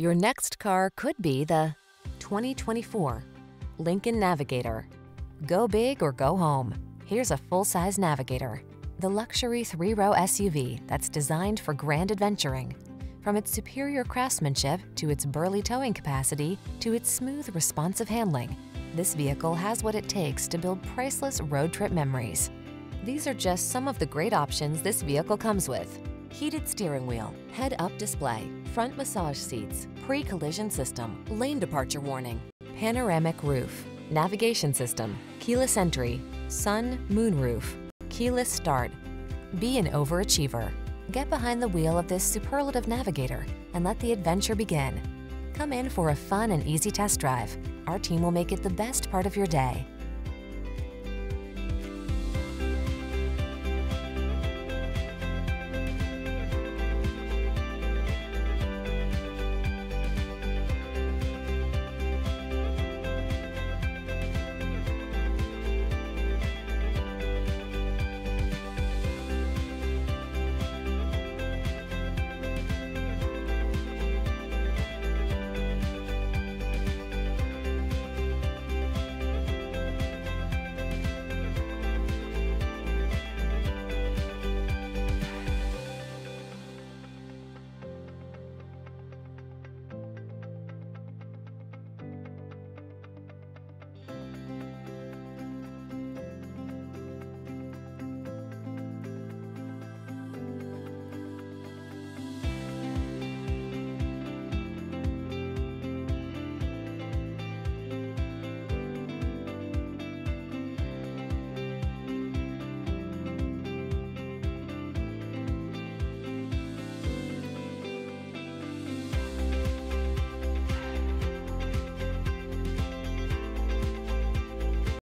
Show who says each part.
Speaker 1: Your next car could be the 2024 Lincoln Navigator. Go big or go home. Here's a full-size Navigator, the luxury three-row SUV that's designed for grand adventuring. From its superior craftsmanship to its burly towing capacity to its smooth, responsive handling, this vehicle has what it takes to build priceless road trip memories. These are just some of the great options this vehicle comes with. Heated steering wheel, head-up display, front massage seats, pre-collision system, lane departure warning, panoramic roof, navigation system, keyless entry, sun, moon roof, keyless start. Be an overachiever. Get behind the wheel of this superlative navigator and let the adventure begin. Come in for a fun and easy test drive. Our team will make it the best part of your day.